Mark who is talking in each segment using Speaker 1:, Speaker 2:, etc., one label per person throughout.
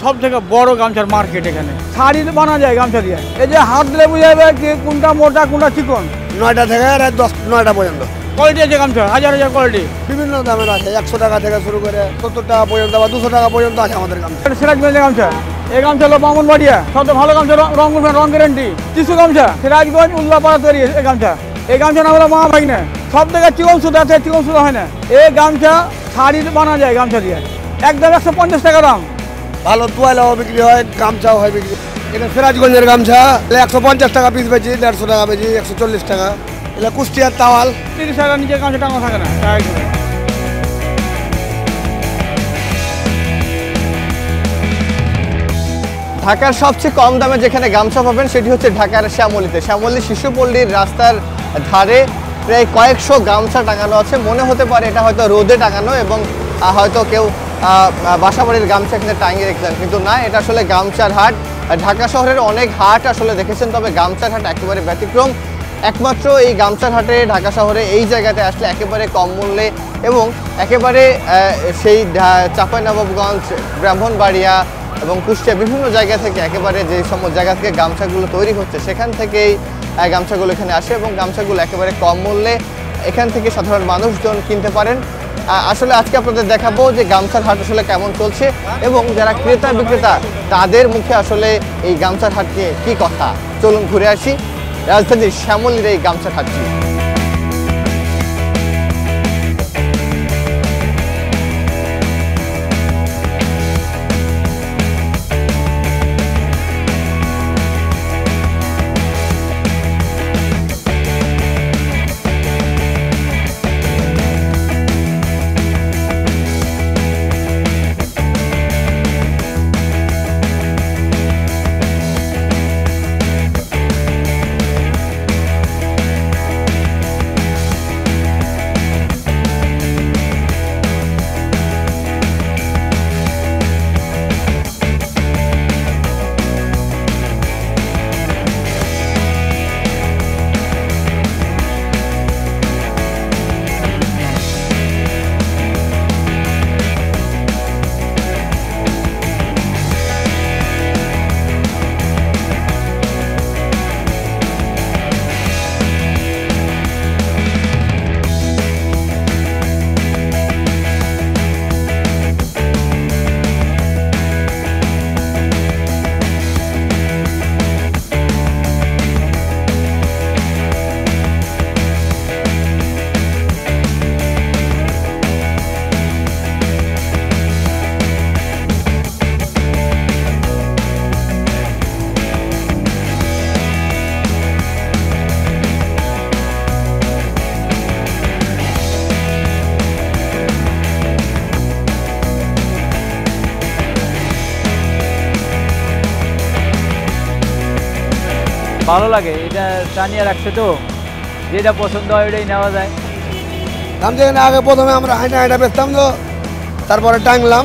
Speaker 1: সব থেকে বড় গামছার মার্কেট এখানে। শাড়ি বানা যায় গামছা দিয়ে। এই যে হাত দিলে বুঝা যাবে কি কোনটা মোটা কোনটা চিকন।
Speaker 2: নয়টা থেকে রাত দশ নয়টা পর্যন্ত।
Speaker 1: কোয়ালিটি আছে গামছা? হাজার হাজার কোয়ালিটি
Speaker 2: বিভিন্ন দামের আছে একশো টাকা থেকে শুরু করে সত্তর টাকা পর্যন্ত বা দুশো টাকা পর্যন্ত আছে আমাদের গামছা।
Speaker 1: সিরাজগঞ্জের গামছা। এই গামছা হলো বামনবাড়িয়া। সবচেয়ে ভালো গামছা রং- রং উঠবে, রং গ্যারেন্টি টিসু গামছা। সিরাজগঞ্জ উল্লাপাড়া তৈরি এই গামছা। এই গামছা নাম হলো মা ভাগনা সব থেকে চিকন সুতা আছে চিকন সুতা হয় না। এই গামছা শাড়ি বানা যায় গামছা দিয়ে। একদম একশো পঞ্চাশ টাকা দাম
Speaker 2: ভালো তোয়ালাও বিক্রি হয় গামছাও হয় বিক্রি। এটা সিরাজগঞ্জের গামছা একশো পঞ্চাশ টাকা পিস বেচি দেড়শো টাকা বেচি একশো চল্লিশ টাকা। এটা কুষ্টিয়ার তাওয়াল।
Speaker 1: তিরিশ টাকা নিজের গামছা টাকা থাকে না।
Speaker 3: ঢাকার সবচেয়ে কম দামে যেখানে গামছা পাবেন সেটি হচ্ছে ঢাকার শ্যামলীতে। শ্যামলী শিশুপল্লীর রাস্তার ধারে প্রায় কয়েকশো গামছা টাঙানো আছে। মনে হতে পারে এটা হয়তো রোদে টাঙানো এবং হয়তো কেউ বাসাবাড়ির গামছা এখানে টাঙিয়ে রেখেছেন। কিন্তু না, এটা আসলে গামছার হাট। ঢাকা শহরের অনেক হাট আসলে দেখেছেন, তবে গামছার হাট একেবারে ব্যতিক্রম। একমাত্র এই গামছার হাটে ঢাকা শহরে এই জায়গাতে আসলে একেবারে কম মূল্যে এবং একেবারে সেই চাঁপাইনবাবগঞ্জ, ব্রাহ্মণবাড়িয়া এবং কুষ্টিয়া বিভিন্ন জায়গা থেকে একেবারে যে সমস্ত জায়গা থেকে গামছাগুলো তৈরি হচ্ছে, সেখান থেকেই গামছাগুলো এখানে আসে এবং গামছাগুলো একেবারে কম মূল্যে এখান থেকে সাধারণ মানুষজন কিনতে পারেন। আসলে আজকে আপনাদের দেখাবো যে গামছার হাট আসলে কেমন চলছে এবং যারা ক্রেতা বিক্রেতা, তাদের মুখে আসলে এই গামছার হাট কী কথা? চলুন ঘুরে আসি। রাজধানীর শ্যামলীর এই গামছার হাটটি।
Speaker 4: ভালো লাগে, এটা টানিয়ে রাখছে তো। যেটা পছন্দ হয় ওটাই নেওয়া যায়।
Speaker 2: দাম এখানে আগে প্রথমে আমরা হাঁটা হাঁটা বেচতাম তো, তারপরে টাঙলাম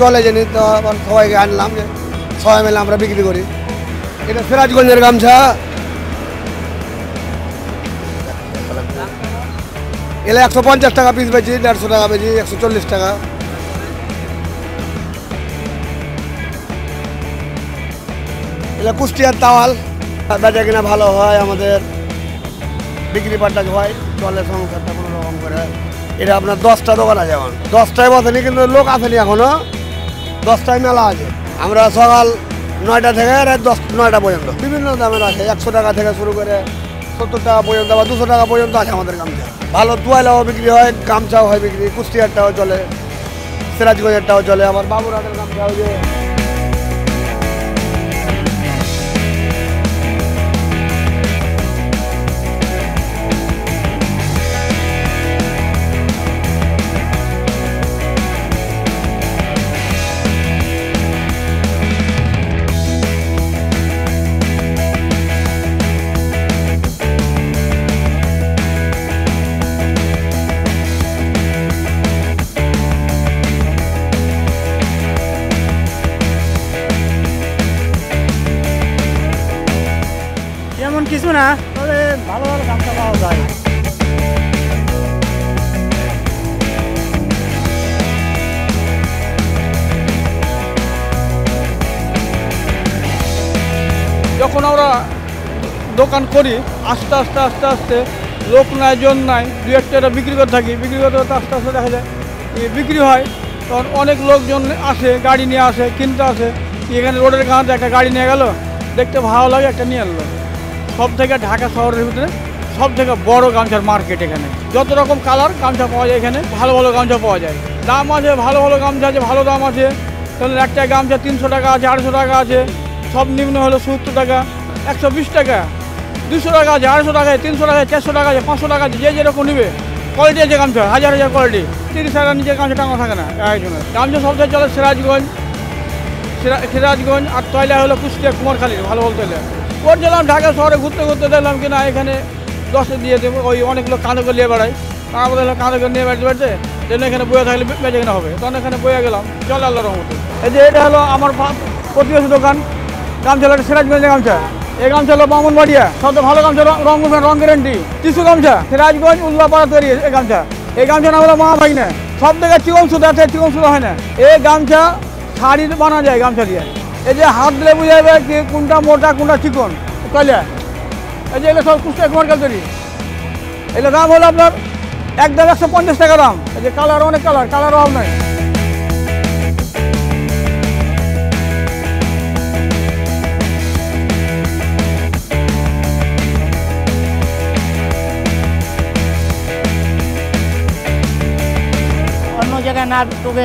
Speaker 2: চলে জানি তো সবাইকে আনলাম যে সবাই মিলে আমরা বিক্রি করি। এটা সিরাজগঞ্জের গামছা। এলে একশো পঞ্চাশ টাকা পিস বেচি, দেড়শো টাকা বেচি, একশো চল্লিশ টাকা। এটা কুষ্টিয়ার তাওয়াল। বেচা কিনা ভালো হয়, আমাদের বিক্রি পাট্টা হয় চলে সংসারটা কোনো রকম করে। এটা আপনার দশটা দোকান আছে এখন। দশটায় বসেনি, কিন্তু লোক আসেনি এখনও দশটায় মেলা আছে। আমরা সকাল নয়টা থেকে রাত দশ, নয়টা পর্যন্ত। বিভিন্ন দামের আছে। একশো টাকা থেকে শুরু করে সত্তর টাকা পর্যন্ত বা দুশো টাকা পর্যন্ত আছে আমাদের গামছা। ভালো তোয়ালাও বিক্রি হয়, গামছাও হয় বিক্রি। কুষ্টিয়ারটাও চলে, সিরাজগঞ্জেরটাও চলে। আবার বাবুরহাটের গামছাও যে
Speaker 1: এমন কিছু না, তবে ভালো ভালো গামছা পাওয়া যায়। যখন আমরা দোকান করি, আস্তে আস্তে আস্তে আস্তে, লোক নাই, জন নাই দু একটা বিক্রি করে থাকি, বিক্রি করতে করতে আস্তে আস্তে দেখা যায় বিক্রি হয়, তখন অনেক লোকজন আসে, গাড়ি নিয়ে আসে, কিনতে আসে, এখানে রোডের কাছে একটা গাড়ি নিয়ে গেল, দেখতে ভালো লাগে, একটা নিয়ে আনলো সব থেকে ঢাকা শহরের ভিতরে সব থেকে বড় গামছার মার্কেট এখানে। যত রকম কালার গামছা পাওয়া যায় এখানে, ভালো ভালো গামছা পাওয়া যায়। দাম আছে, ভালো ভালো গামছা আছে, ভালো দাম আছে। তাহলে একটা গামছা তিনশো টাকা আছে আড়শো টাকা আছে। সব নিম্ন হলো সত্তর টাকা, একশো বিশ টাকা। দুশো টাকা আছে, আড়াইশো টাকা আছে, তিনশো টাকা আছে, চারশো টাকা আছে, পাঁচশো টাকা আছে, যে যেরকম নেবে। কোয়ালিটি আছে গামছা, হাজার হাজার কোয়ালিটি তিরিশ টাকা নিজের গামছা টাঙা থাকে না, একজনের। গামছা সবচেয়ে চলে সিরাজগঞ্জ। সিরাজগঞ্জ আর তয়লা হলো কুষ্টিয়া কুমারখালী ভালো বলতে গেলে। করছিলাম ঢাকা শহরে ঘুরতে ঘুরতে দেখলাম কিনা এখানে দশে দিয়ে দেবো, ওই অনেক লোক কাঁধে করে নিয়ে বেড়ায় হলো কাঁধে করে নিয়ে বেড়াতে বেড়াতে জন্য এখানে বয়ে থাকলে বেঁচে কেনা হবে। তখন এখানে বয়ে গেলাম চল আল্লাহ রহমতে। এই যে এটা হলো আমার প্রতিবেশী দোকান, গামছা হলো সিরাজগঞ্জের গামছা। এই গামছা হলো বামনবাড়িয়া, সবচেয়ে ভালো গামছা রং রং গ্যারেন্টি টিসু গামছা, সিরাজগঞ্জ উল্লাপাড়া তৈরি এই গামছা। এই গামছা না হলো মা ভাই না সব জায়গায় চিকন সুতো আছে, চিকন সুতো হয় না। এই গামছা শাড়ি বানা যায় গামছা দিয়ে। এই যে হাত দিলে বোঝা যাবে কি কোনটা মোটা, কোনটা চিকন। কয়লা এই যে এগুলো সব কুষ্টিয়া কুমারকাল তৈরি। এগুলো দাম হলো আপনার একদম একশো পঞ্চাশ টাকা দাম। এই যে কালার, অনেক কালার কালার অভাব নাই।
Speaker 5: অন্য জায়গায় না তোকে